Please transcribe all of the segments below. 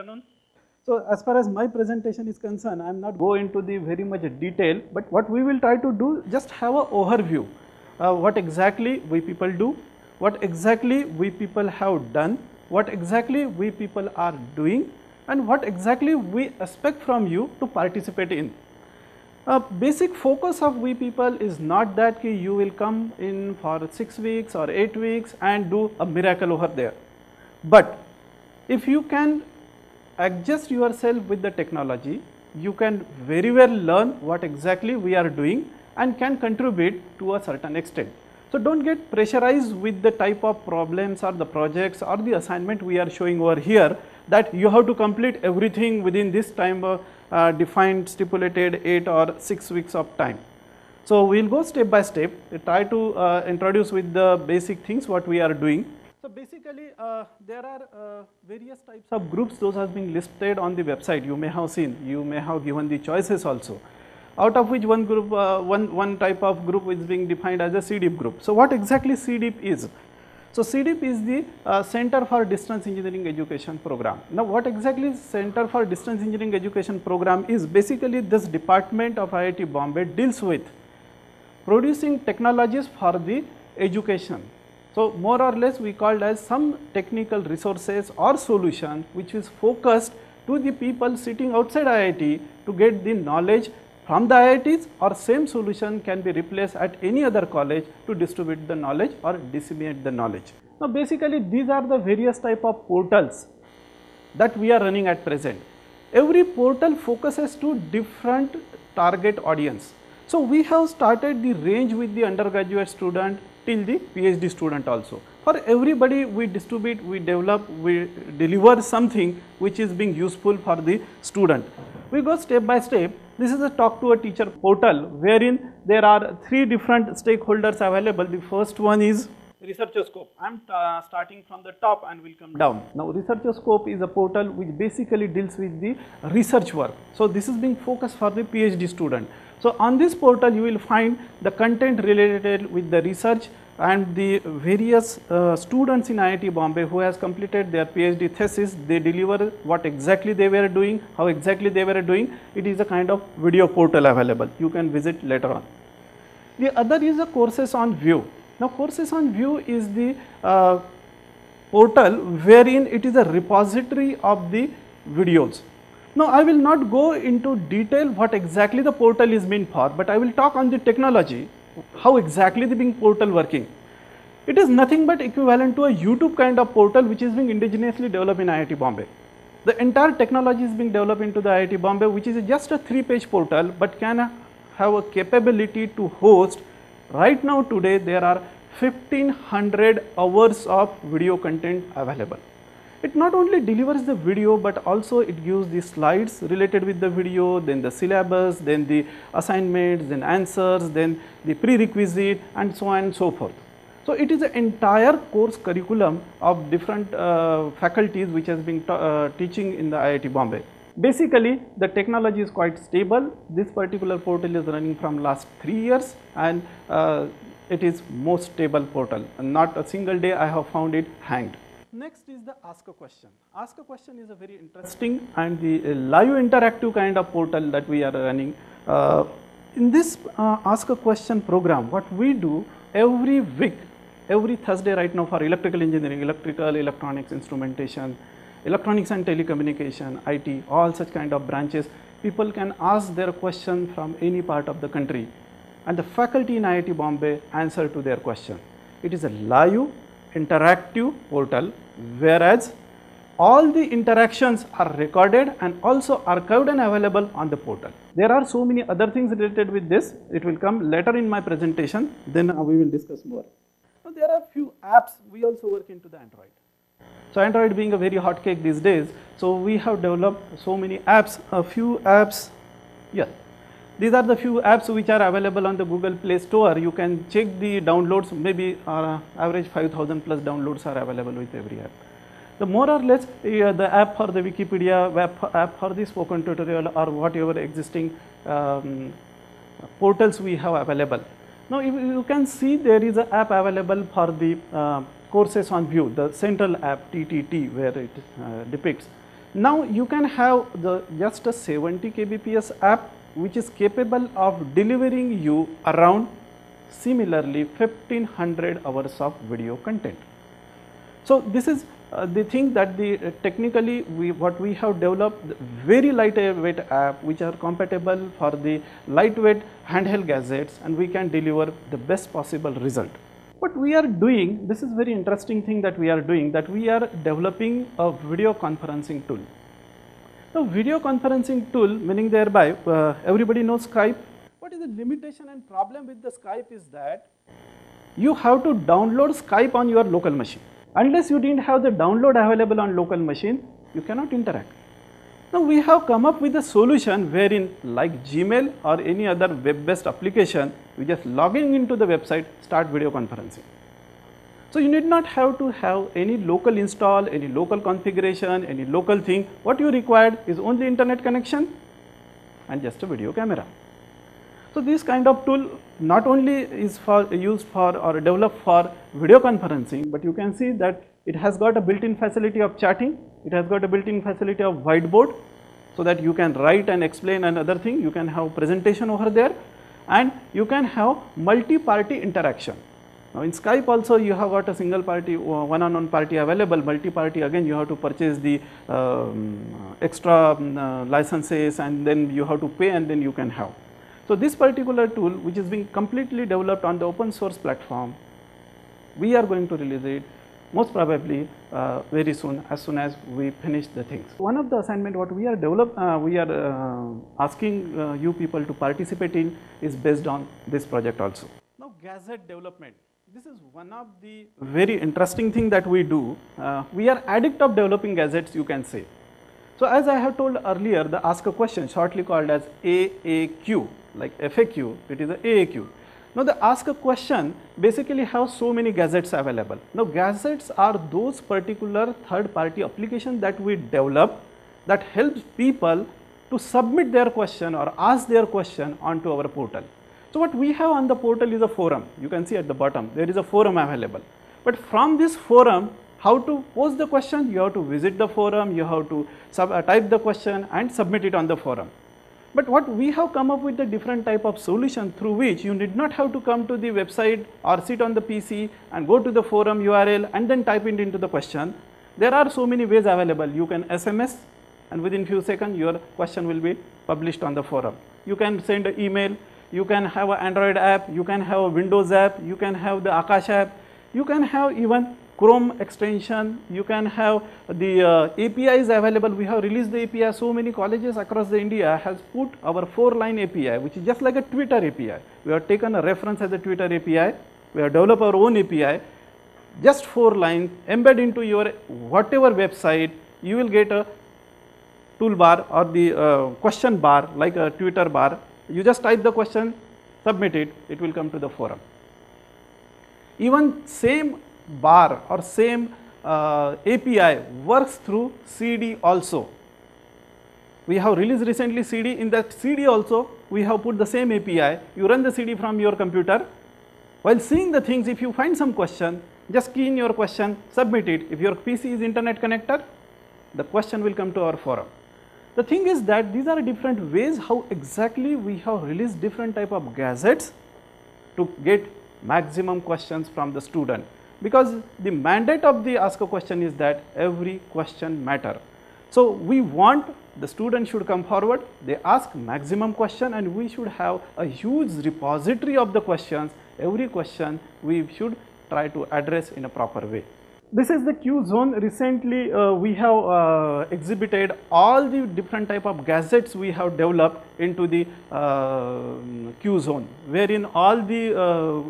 afternoon. So as far as my presentation is concerned, I am not go into the very much detail, but what we will try to do, just have a overview, uh, what exactly we people do, what exactly we people have done, what exactly we people are doing and what exactly we expect from you to participate in. A basic focus of we people is not that ki you will come in for 6 weeks or 8 weeks and do a miracle over there. But if you can adjust yourself with the technology, you can very well learn what exactly we are doing and can contribute to a certain extent. So, do not get pressurized with the type of problems or the projects or the assignment we are showing over here that you have to complete everything within this time uh, uh, defined stipulated 8 or 6 weeks of time. So, we will go step by step try to uh, introduce with the basic things what we are doing. Uh, there are uh, various types of groups those have been listed on the website you may have seen you may have given the choices also out of which one group, uh, one, one type of group is being defined as a CDEEP group. So, what exactly CDEEP is? So, CDEEP is the uh, Center for Distance Engineering Education Program. Now, what exactly is Center for Distance Engineering Education Program is? Basically, this department of IIT Bombay deals with producing technologies for the education. So, more or less we called as some technical resources or solution which is focused to the people sitting outside IIT to get the knowledge from the IITs or same solution can be replaced at any other college to distribute the knowledge or disseminate the knowledge. Now basically these are the various type of portals that we are running at present. Every portal focuses to different target audience. So we have started the range with the undergraduate student till the PhD student also. For everybody we distribute, we develop, we deliver something which is being useful for the student. We go step by step this is a talk to a teacher portal wherein there are three different stakeholders available. The first one is researcher scope. I am uh, starting from the top and will come down. Now researcher scope is a portal which basically deals with the research work. So this is being focused for the PhD student. So on this portal you will find the content related with the research and the various uh, students in IIT Bombay who has completed their PhD thesis, they deliver what exactly they were doing, how exactly they were doing. It is a kind of video portal available. You can visit later on. The other is the courses on view. Now courses on view is the uh, portal wherein it is a repository of the videos. Now I will not go into detail what exactly the portal is meant for, but I will talk on the technology how exactly the Bing portal working. It is nothing but equivalent to a YouTube kind of portal which is being indigenously developed in IIT Bombay. The entire technology is being developed into the IIT Bombay which is just a 3 page portal but can have a capability to host right now today there are 1500 hours of video content available. It not only delivers the video but also it gives the slides related with the video, then the syllabus, then the assignments, then answers, then the prerequisite and so on and so forth. So, it is an entire course curriculum of different uh, faculties which has been uh, teaching in the IIT Bombay. Basically, the technology is quite stable. This particular portal is running from last 3 years and uh, it is most stable portal. Not a single day I have found it hanged. Next is the ask a question. Ask a question is a very interesting and the uh, live interactive kind of portal that we are running. Uh, in this uh, ask a question program, what we do every week, every Thursday right now for electrical engineering, electrical, electronics, instrumentation, electronics and telecommunication, IT, all such kind of branches, people can ask their question from any part of the country and the faculty in IIT Bombay answer to their question. It is a live interactive portal whereas all the interactions are recorded and also archived and available on the portal. There are so many other things related with this, it will come later in my presentation, then uh, we will discuss more. Now, there are few apps, we also work into the Android. So, Android being a very hot cake these days, so we have developed so many apps, a few apps, yeah, these are the few apps which are available on the Google Play Store. You can check the downloads, maybe uh, average 5000 plus downloads are available with every app. The more or less uh, the app for the Wikipedia, web app for the spoken tutorial or whatever existing um, portals we have available. Now if you can see there is an app available for the uh, courses on view, the central app TTT where it uh, depicts. Now you can have the just a 70 kbps app which is capable of delivering you around similarly 1500 hours of video content. So this is uh, the thing that the uh, technically we what we have developed very lightweight app which are compatible for the lightweight handheld gadgets and we can deliver the best possible result. What we are doing, this is very interesting thing that we are doing that we are developing a video conferencing tool. Now video conferencing tool meaning thereby uh, everybody knows Skype. What is the limitation and problem with the Skype is that you have to download Skype on your local machine. Unless you didn't have the download available on local machine, you cannot interact. Now we have come up with a solution wherein like Gmail or any other web based application, we just logging into the website, start video conferencing. So you need not have to have any local install, any local configuration, any local thing. What you required is only internet connection and just a video camera. So this kind of tool not only is for used for or developed for video conferencing, but you can see that it has got a built-in facility of chatting, it has got a built-in facility of whiteboard, so that you can write and explain another thing, you can have presentation over there and you can have multi-party interaction. Now in Skype also you have got a single party, one-on-one party available, multi-party again you have to purchase the um, extra um, uh, licenses and then you have to pay and then you can have. So this particular tool which is being completely developed on the open source platform, we are going to release it most probably uh, very soon as soon as we finish the things. One of the assignment what we are develop, uh, we are uh, asking uh, you people to participate in is based on this project also. Now gadget development, this is one of the very interesting thing that we do. Uh, we are addict of developing gadgets you can say. So as I have told earlier the ask a question shortly called as AAQ like FAQ, it is a AAQ. Now the ask a question basically have so many gadgets available. Now gadgets are those particular third party applications that we develop that helps people to submit their question or ask their question onto our portal. So what we have on the portal is a forum. You can see at the bottom there is a forum available. But from this forum how to pose the question you have to visit the forum, you have to sub, uh, type the question and submit it on the forum. But what we have come up with a different type of solution through which you did not have to come to the website or sit on the PC and go to the forum URL and then type it into the question. There are so many ways available. You can SMS and within few seconds your question will be published on the forum. You can send an email, you can have an Android app, you can have a Windows app, you can have the Akash app, you can have even Chrome extension, you can have the uh, APIs available. We have released the API. So many colleges across the India has put our four line API, which is just like a Twitter API. We have taken a reference as a Twitter API. We have developed our own API. Just four lines, embed into your whatever website, you will get a toolbar or the uh, question bar like a Twitter bar. You just type the question, submit it, it will come to the forum. Even same bar or same uh, API works through CD also. We have released recently CD, in that CD also we have put the same API, you run the CD from your computer. While seeing the things, if you find some question, just key in your question, submit it. If your PC is internet connector, the question will come to our forum. The thing is that these are different ways how exactly we have released different type of gadgets to get maximum questions from the student because the mandate of the ask a question is that every question matter. So we want the student should come forward, they ask maximum question and we should have a huge repository of the questions, every question we should try to address in a proper way. This is the Q zone. Recently, uh, we have uh, exhibited all the different type of gadgets we have developed into the uh, Q zone, wherein all the uh,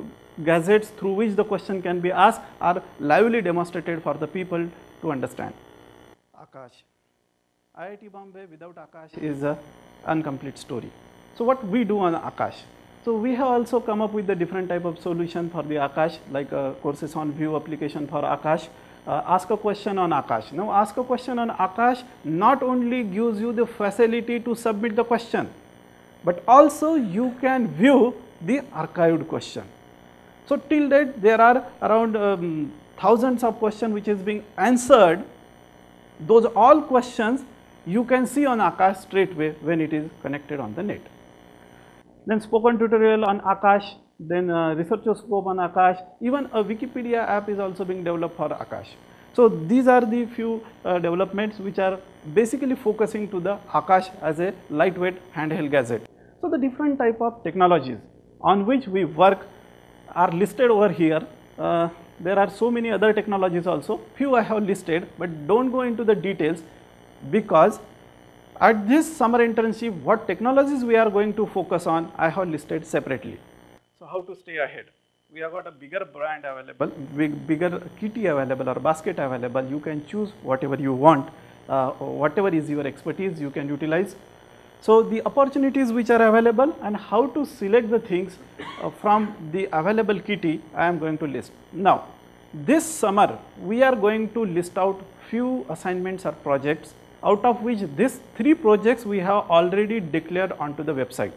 gadgets through which the question can be asked are lively demonstrated for the people to understand. Akash. IIT Bombay without Akash is an incomplete story. So what we do on Akash? So we have also come up with the different type of solution for the Akash like uh, courses on view application for Akash. Uh, ask a question on Akash. Now ask a question on Akash not only gives you the facility to submit the question, but also you can view the archived question. So till date there are around um, thousands of questions which is being answered. Those all questions you can see on Akash straight away when it is connected on the net. Then spoken tutorial on Akash, then uh, researcher scope on Akash, even a Wikipedia app is also being developed for Akash. So these are the few uh, developments which are basically focusing to the Akash as a lightweight handheld gadget. So the different type of technologies on which we work are listed over here. Uh, there are so many other technologies also, few I have listed but do not go into the details because at this summer internship what technologies we are going to focus on I have listed separately. So how to stay ahead? We have got a bigger brand available, big, bigger kitty available or basket available, you can choose whatever you want, uh, whatever is your expertise you can utilize. So the opportunities which are available and how to select the things uh, from the available kitty I am going to list. Now this summer we are going to list out few assignments or projects out of which these three projects we have already declared onto the website.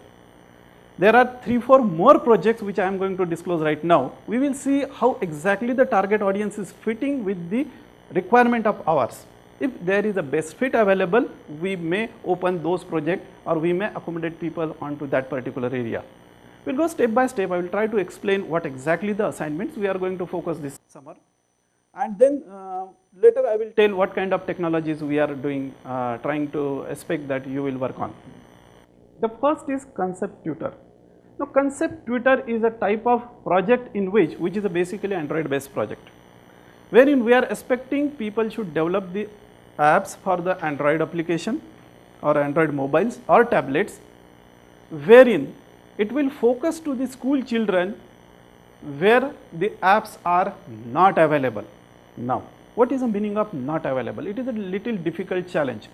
There are 3 4 more projects which I am going to disclose right now. We will see how exactly the target audience is fitting with the requirement of ours. If there is a best fit available, we may open those projects or we may accommodate people onto that particular area. We will go step by step. I will try to explain what exactly the assignments we are going to focus this summer. And then uh, later I will tell what kind of technologies we are doing, uh, trying to expect that you will work on. The first is concept tutor. Now concept tutor is a type of project in which, which is a basically Android based project, wherein we are expecting people should develop the apps for the Android application or Android mobiles or tablets, wherein it will focus to the school children where the apps are not available. Now, what is the meaning of not available? It is a little difficult challenge.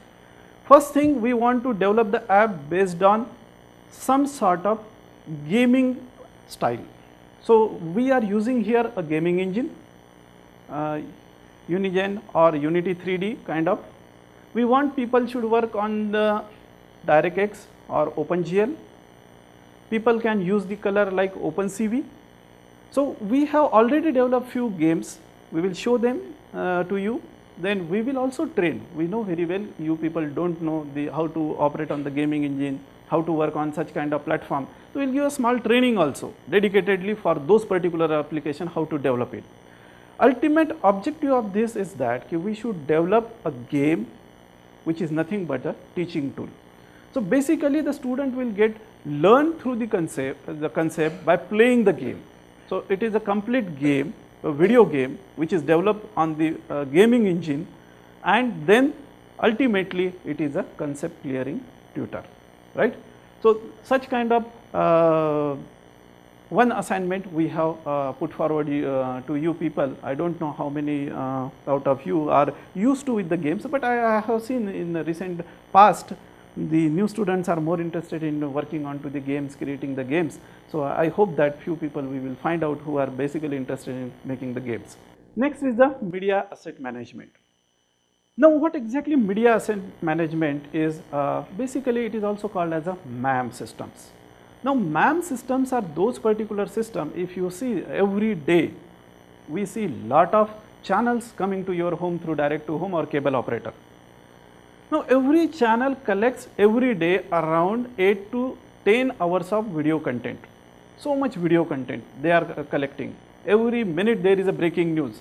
First thing we want to develop the app based on some sort of gaming style. So, we are using here a gaming engine, uh, Unigine or Unity 3D kind of. We want people should work on the DirectX or OpenGL. People can use the color like OpenCV. So, we have already developed few games, we will show them uh, to you then we will also train. We know very well you people do not know the how to operate on the gaming engine, how to work on such kind of platform. So, we will give a small training also dedicatedly for those particular application how to develop it. Ultimate objective of this is that we should develop a game which is nothing but a teaching tool. So, basically the student will get learn through the concept, the concept by playing the game. So, it is a complete game video game which is developed on the uh, gaming engine and then ultimately it is a concept clearing tutor, right. So, such kind of uh, one assignment we have uh, put forward uh, to you people. I do not know how many uh, out of you are used to with the games, but I, I have seen in the recent past the new students are more interested in working on to the games, creating the games. So, I hope that few people we will find out who are basically interested in making the games. Next is the media asset management. Now, what exactly media asset management is? Uh, basically, it is also called as a MAM systems. Now, MAM systems are those particular system if you see every day we see lot of channels coming to your home through direct to home or cable operator. Now, every channel collects every day around 8 to 10 hours of video content. So much video content they are uh, collecting. Every minute there is a breaking news.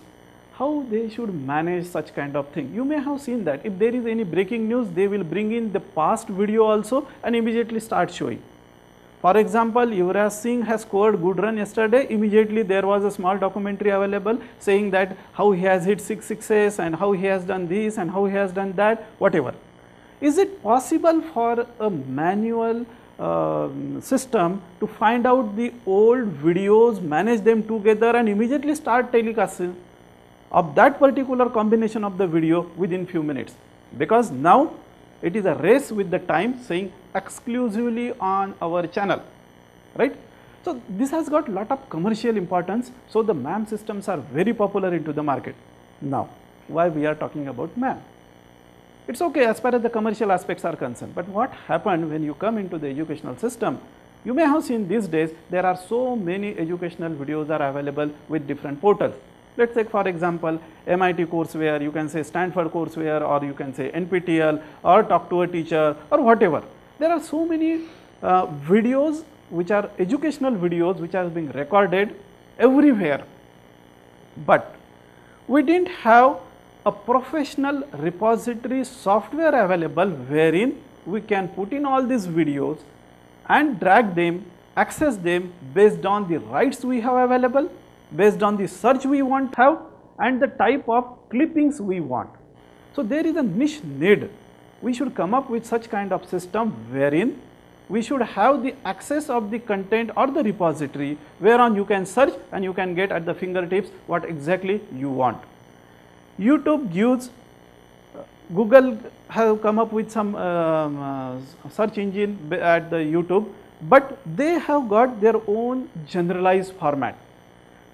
How they should manage such kind of thing? You may have seen that if there is any breaking news, they will bring in the past video also and immediately start showing. For example, Yuvraj Singh has scored good run yesterday, immediately there was a small documentary available saying that how he has hit 6 sixes and how he has done this and how he has done that, whatever. Is it possible for a manual uh, system to find out the old videos, manage them together and immediately start telecasting of that particular combination of the video within few minutes? Because now it is a race with the time saying exclusively on our channel, right. So, this has got lot of commercial importance. So, the MAM systems are very popular into the market. Now, why we are talking about MAM? It is okay as far as the commercial aspects are concerned, but what happened when you come into the educational system, you may have seen these days there are so many educational videos are available with different portals. Let us take for example MIT courseware, you can say Stanford courseware or you can say NPTEL or talk to a teacher or whatever. There are so many uh, videos which are educational videos which are being recorded everywhere, but we did not have a professional repository software available wherein we can put in all these videos and drag them, access them based on the rights we have available, based on the search we want have and the type of clippings we want. So, there is a niche need. We should come up with such kind of system wherein we should have the access of the content or the repository whereon you can search and you can get at the fingertips what exactly you want. YouTube gives Google have come up with some um, uh, search engine at the YouTube, but they have got their own generalized format.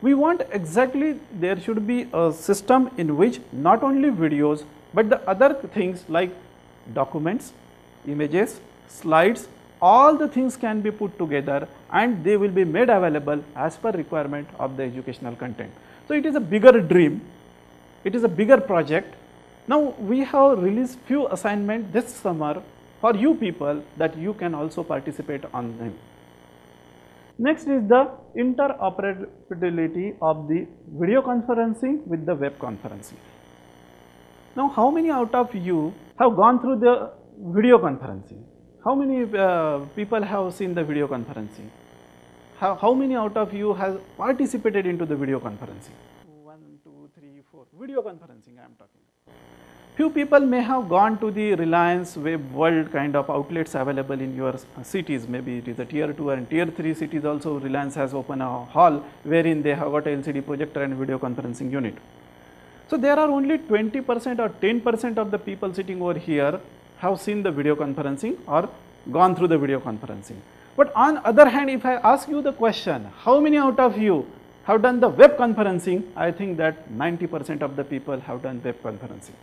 We want exactly there should be a system in which not only videos, but the other things like documents, images, slides, all the things can be put together and they will be made available as per requirement of the educational content. So, it is a bigger dream, it is a bigger project now we have released few assignment this summer for you people that you can also participate on them. Next is the interoperability of the video conferencing with the web conferencing. Now how many out of you have gone through the video conferencing? How many uh, people have seen the video conferencing? How, how many out of you have participated into the video conferencing? One, two, three, four. Video conferencing I am talking. Few people may have gone to the Reliance Web World kind of outlets available in your cities, maybe it is a tier 2 and tier 3 cities also Reliance has opened a hall wherein they have got LCD projector and video conferencing unit. So there are only 20 percent or 10 percent of the people sitting over here have seen the video conferencing or gone through the video conferencing. But on other hand if I ask you the question, how many out of you have done the web conferencing, I think that 90 percent of the people have done web conferencing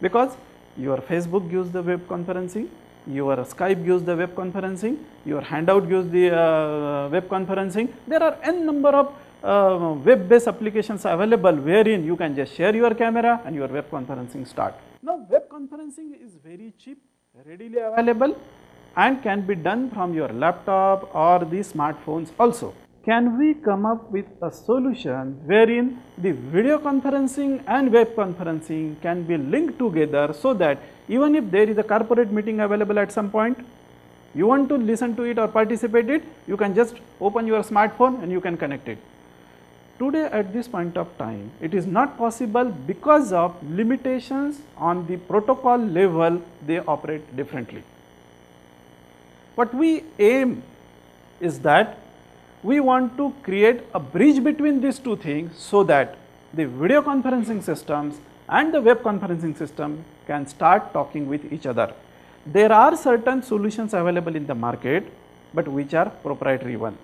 because your Facebook gives the web conferencing, your Skype gives the web conferencing, your Hangout gives the uh, web conferencing. There are n number of uh, web based applications available wherein you can just share your camera and your web conferencing start. Now web conferencing is very cheap, readily available and can be done from your laptop or the smartphones also can we come up with a solution wherein the video conferencing and web conferencing can be linked together so that even if there is a corporate meeting available at some point, you want to listen to it or participate it, you can just open your smartphone and you can connect it. Today at this point of time, it is not possible because of limitations on the protocol level, they operate differently. What we aim is that we want to create a bridge between these two things so that the video conferencing systems and the web conferencing system can start talking with each other. There are certain solutions available in the market, but which are proprietary one.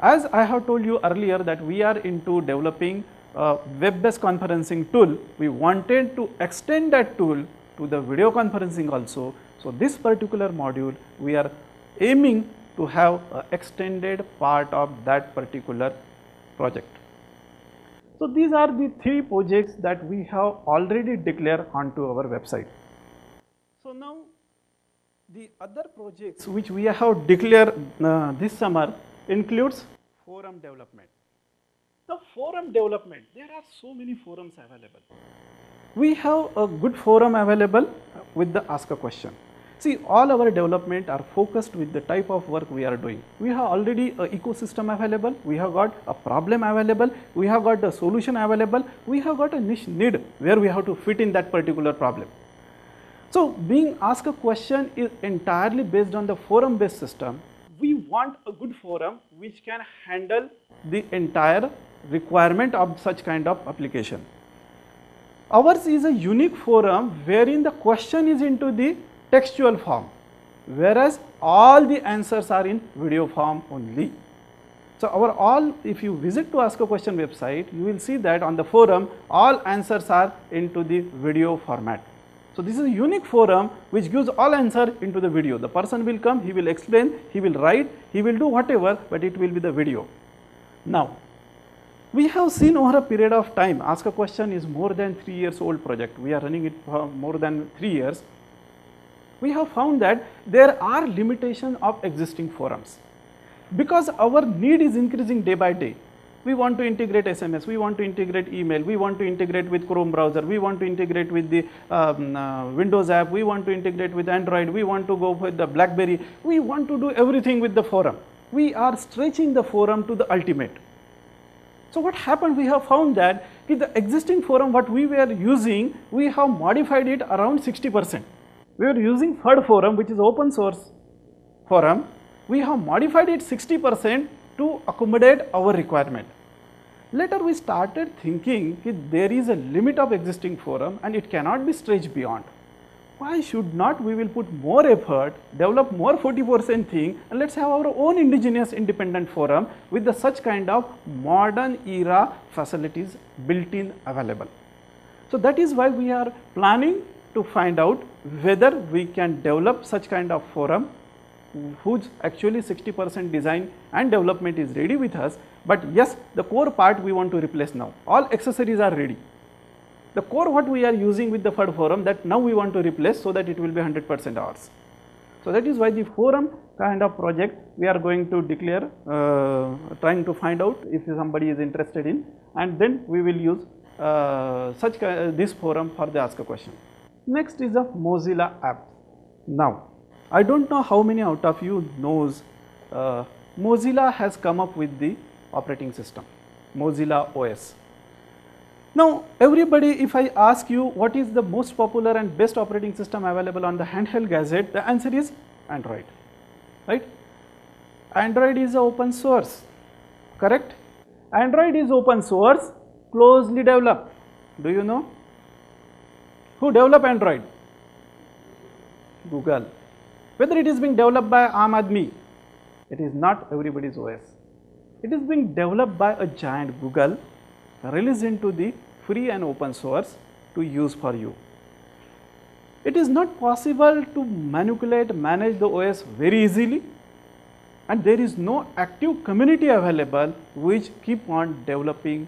As I have told you earlier that we are into developing a web-based conferencing tool, we wanted to extend that tool to the video conferencing also. So, this particular module we are aiming to have extended part of that particular project. So, these are the three projects that we have already declared onto our website. So, now the other projects which we have declared uh, this summer includes forum development. The forum development, there are so many forums available. We have a good forum available with the ask a question. See all our development are focused with the type of work we are doing. We have already a ecosystem available, we have got a problem available, we have got a solution available, we have got a niche need where we have to fit in that particular problem. So being asked a question is entirely based on the forum based system. We want a good forum which can handle the entire requirement of such kind of application. Ours is a unique forum wherein the question is into the textual form whereas all the answers are in video form only. So, our all if you visit to ask a question website you will see that on the forum all answers are into the video format. So, this is a unique forum which gives all answer into the video. The person will come, he will explain, he will write, he will do whatever but it will be the video. Now, We have seen over a period of time, Ask a Question is more than 3 years old project. We are running it for more than 3 years. We have found that there are limitations of existing forums because our need is increasing day by day we want to integrate SMS, we want to integrate email, we want to integrate with Chrome browser, we want to integrate with the um, uh, Windows app, we want to integrate with Android, we want to go with the BlackBerry, we want to do everything with the forum. We are stretching the forum to the ultimate. So what happened, we have found that the existing forum what we were using, we have modified it around 60 percent. We were using FUD forum which is open source forum, we have modified it 60 percent to accommodate our requirement. Later we started thinking that there is a limit of existing forum and it cannot be stretched beyond. Why should not we will put more effort, develop more 40 percent thing and let us have our own indigenous independent forum with the such kind of modern era facilities built in available. So that is why we are planning to find out whether we can develop such kind of forum whose actually 60 percent design and development is ready with us, but yes the core part we want to replace now, all accessories are ready. The core what we are using with the FUD forum that now we want to replace so that it will be 100 percent ours. So that is why the forum kind of project we are going to declare uh, trying to find out if somebody is interested in and then we will use uh, such uh, this forum for the ask a question. Next is the Mozilla app. Now I do not know how many out of you knows uh, Mozilla has come up with the operating system, Mozilla OS. Now everybody if I ask you what is the most popular and best operating system available on the handheld gadget, the answer is Android, right. Android is open source, correct. Android is open source, closely developed. Do you know? Who develop Android? Google. Whether it is being developed by Aam Aadmi, it is not everybody's OS. It is being developed by a giant Google, released into the free and open source to use for you. It is not possible to manipulate, manage the OS very easily and there is no active community available which keep on developing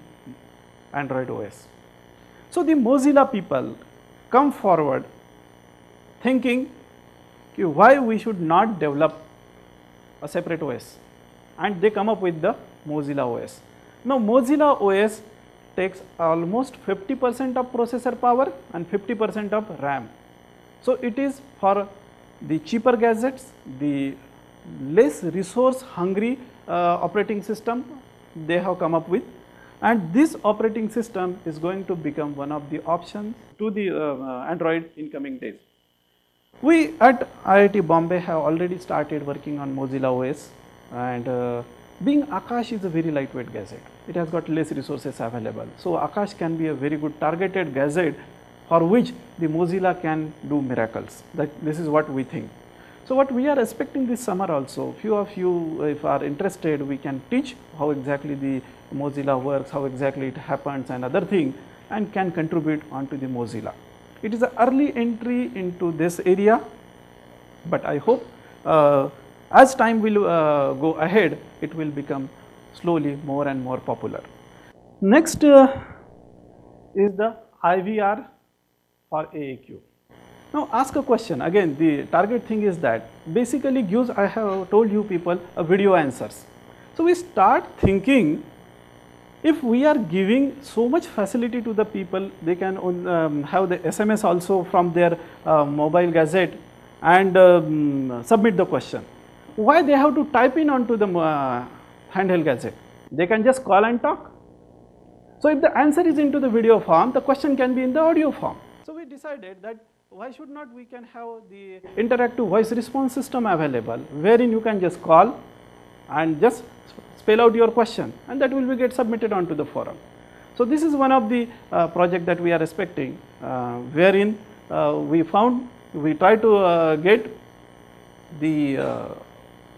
Android OS. So, the Mozilla people come forward thinking why we should not develop a separate OS and they come up with the Mozilla OS. Now Mozilla OS takes almost 50 percent of processor power and 50 percent of RAM. So it is for the cheaper gadgets, the less resource hungry uh, operating system they have come up with and this operating system is going to become one of the options to the uh, uh, Android in coming days. We at IIT Bombay have already started working on Mozilla OS and uh, being Akash is a very lightweight gadget. It has got less resources available. So Akash can be a very good targeted gadget for which the Mozilla can do miracles. That this is what we think. So what we are expecting this summer also, few of you if are interested, we can teach how exactly the Mozilla works, how exactly it happens and other thing and can contribute onto the Mozilla. It is an early entry into this area, but I hope uh, as time will uh, go ahead, it will become slowly more and more popular. Next uh, is the IVR for AAQ. Now ask a question again the target thing is that basically gives I have told you people a video answers. So we start thinking if we are giving so much facility to the people, they can um, have the SMS also from their uh, mobile gadget and um, submit the question. Why they have to type in onto the uh, handheld gadget? They can just call and talk. So if the answer is into the video form, the question can be in the audio form. So we decided that why should not we can have the interactive voice response system available wherein you can just call and just spell out your question and that will be get submitted onto the forum. So this is one of the uh, project that we are expecting uh, wherein uh, we found we try to uh, get the uh,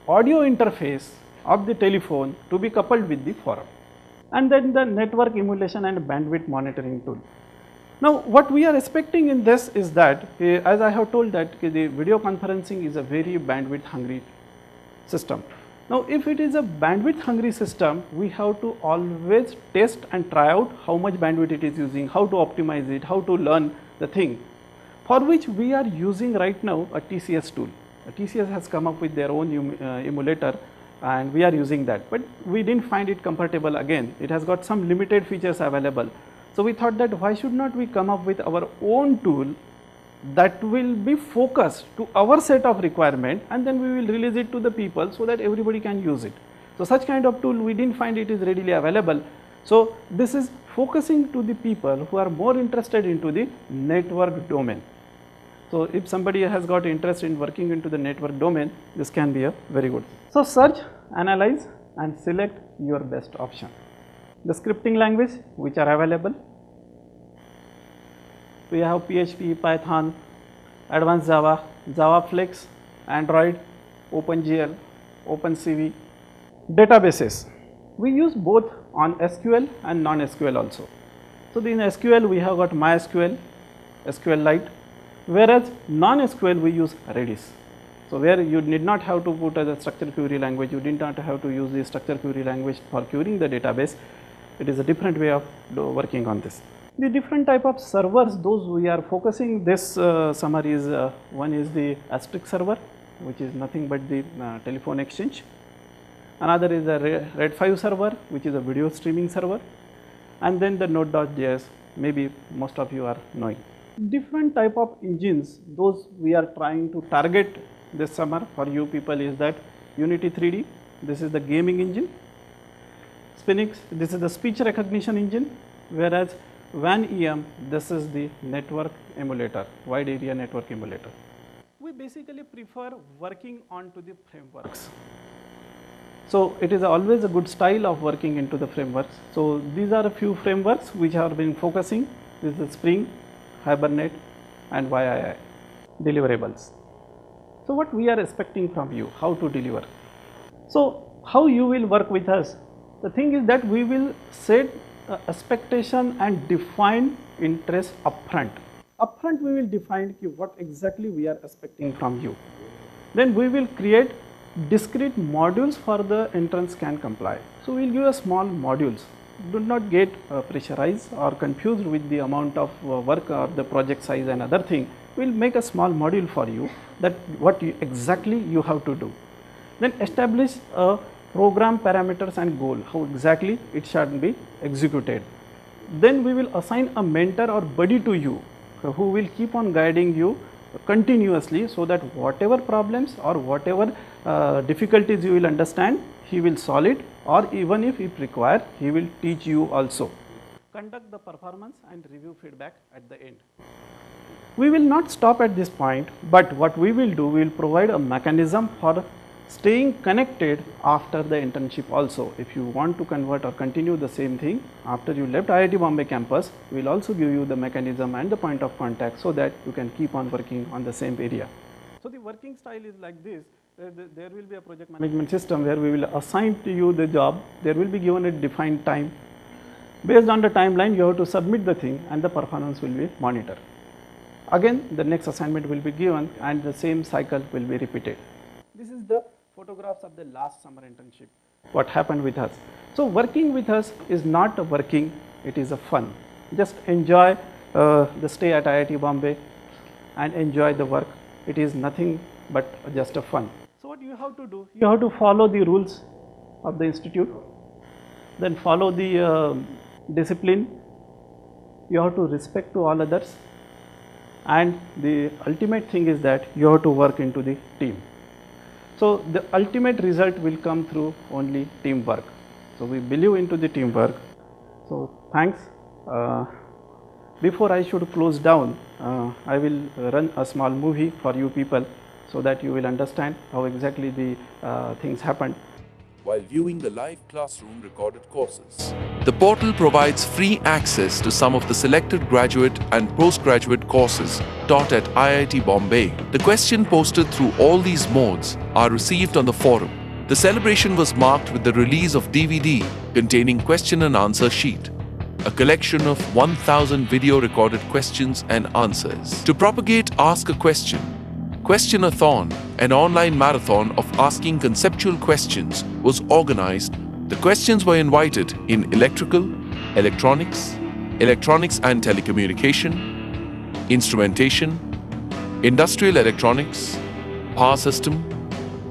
audio interface of the telephone to be coupled with the forum and then the network emulation and bandwidth monitoring tool. Now what we are expecting in this is that uh, as I have told that the video conferencing is a very bandwidth hungry system Now if it is a bandwidth hungry system, we have to always test and try out how much bandwidth it is using, how to optimize it, how to learn the thing for which we are using right now a TCS tool. A TCS has come up with their own uh, emulator and we are using that, but we did not find it compatible again. It has got some limited features available. So we thought that why should not we come up with our own tool that will be focused to our set of requirement and then we will release it to the people so that everybody can use it. So such kind of tool we did not find it is readily available. So this is focusing to the people who are more interested into the network domain. So if somebody has got interest in working into the network domain, this can be a very good. So search, analyze and select your best option. The scripting language which are available we have PHP, Python, Advanced Java, Java Flex, Android, OpenGL, OpenCV. Databases, we use both on SQL and non-SQL also. So in SQL we have got MySQL, SQLite, whereas non-SQL we use Redis. So where you need not have to put as a structure query language, you did not have to use the structure query language for querying the database. It is a different way of working on this. The different type of servers, those we are focusing this uh, summary is uh, one is the asterisk server, which is nothing but the uh, telephone exchange. Another is the Red 5 server, which is a video streaming server, and then the Node.js, maybe most of you are knowing. Different type of engines, those we are trying to target this summer for you people is that Unity 3D, this is the gaming engine, Sphinx, this is the speech recognition engine, whereas WAN-EM, this is the network emulator, wide area network emulator. We basically prefer working onto the frameworks. So it is always a good style of working into the frameworks. So these are a few frameworks which have been focusing. This is Spring, Hibernate and YII deliverables. So what we are expecting from you, how to deliver. So how you will work with us? The thing is that we will set expectation and define interest upfront. Upfront we will define what exactly we are expecting from you. Then we will create discrete modules for the entrance can comply. So we will give a small modules. Do not get uh, pressurized or confused with the amount of uh, work or the project size and other thing. We will make a small module for you that what you exactly you have to do. Then establish a program parameters and goal, how exactly it should be executed. Then we will assign a mentor or buddy to you who will keep on guiding you continuously so that whatever problems or whatever uh, difficulties you will understand, he will solve it or even if it required, he will teach you also. Conduct the performance and review feedback at the end. We will not stop at this point, but what we will do, we will provide a mechanism for staying connected after the internship also. If you want to convert or continue the same thing after you left IIT Bombay campus, we will also give you the mechanism and the point of contact so that you can keep on working on the same area. So the working style is like this, there will be a project management system where we will assign to you the job, there will be given a defined time. Based on the timeline, you have to submit the thing and the performance will be monitored. Again, the next assignment will be given and the same cycle will be repeated. This is the photographs of the last summer internship, what happened with us. So working with us is not a working, it is a fun. Just enjoy uh, the stay at IIT Bombay and enjoy the work. It is nothing but just a fun. So what you have to do? You have to follow the rules of the institute, then follow the uh, discipline, you have to respect to all others and the ultimate thing is that you have to work into the team. So the ultimate result will come through only teamwork. So we believe into the teamwork. So thanks. Uh, before I should close down, uh, I will run a small movie for you people so that you will understand how exactly the uh, things happened while viewing the live classroom recorded courses. The portal provides free access to some of the selected graduate and postgraduate courses taught at IIT Bombay. The question posted through all these modes are received on the forum. The celebration was marked with the release of DVD containing question and answer sheet a collection of 1000 video recorded questions and answers. To propagate Ask a Question, Questionathon, an online marathon of asking conceptual questions, was organized. The questions were invited in electrical, electronics, electronics and telecommunication, instrumentation, industrial electronics, power system,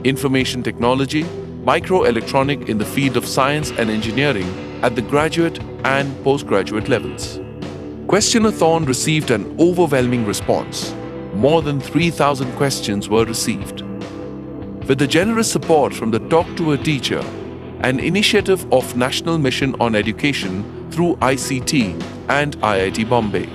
information technology, microelectronic in the field of science and engineering at the graduate and postgraduate levels. Questionathon received an overwhelming response. More than 3,000 questions were received. With the generous support from the Talk to a Teacher, an initiative of National Mission on Education through ICT and IIT Bombay.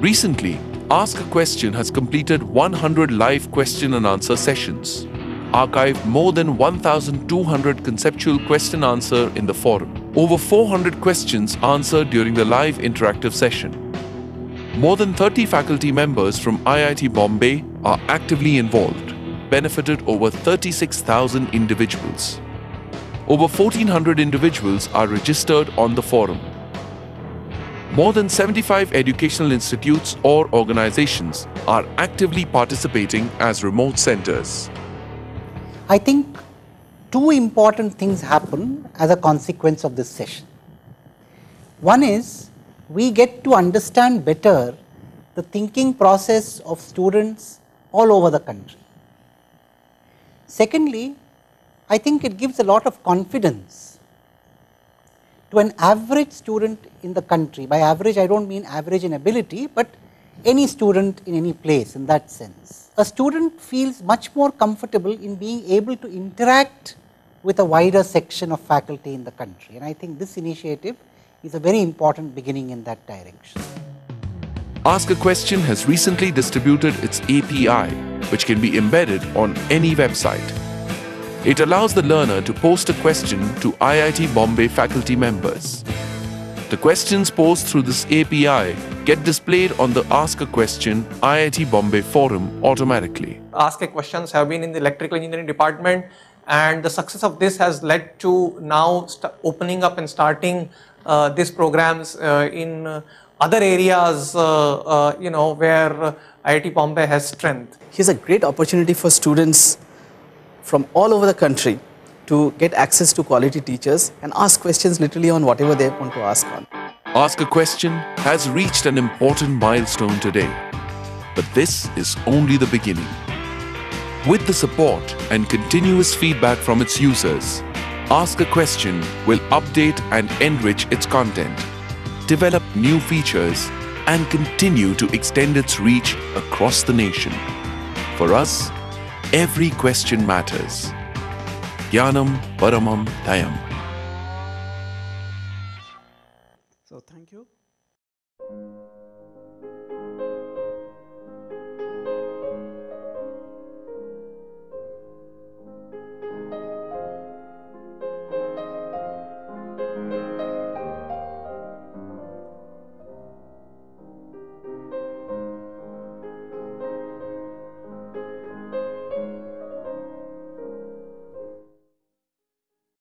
Recently, Ask a Question has completed 100 live question and answer sessions, archived more than 1,200 conceptual question answer in the forum, over 400 questions answered during the live interactive session. More than 30 faculty members from IIT Bombay are actively involved, benefited over 36,000 individuals. Over 1400 individuals are registered on the forum. More than 75 educational institutes or organizations are actively participating as remote centers. I think two important things happen as a consequence of this session. One is we get to understand better the thinking process of students all over the country. Secondly, I think it gives a lot of confidence to an average student in the country. By average, I do not mean average in ability, but any student in any place in that sense. A student feels much more comfortable in being able to interact with a wider section of faculty in the country. And I think this initiative is a very important beginning in that direction. Ask a Question has recently distributed its API, which can be embedded on any website. It allows the learner to post a question to IIT Bombay faculty members. The questions posed through this API get displayed on the Ask a Question IIT Bombay forum automatically. Ask a Questions have been in the electrical engineering department and the success of this has led to now opening up and starting these programs uh, in uh, other areas, you know, where IIT Bombay has strength. Here's a great opportunity for students from all over the country to get access to quality teachers and ask questions literally on whatever they want to ask on. Ask a Question has reached an important milestone today, but this is only the beginning. With the support and continuous feedback from its users, Ask a Question will update and enrich its content, develop new features, and continue to extend its reach across the nation. For us, every question matters. Gyanam Paramam Dhyeyam.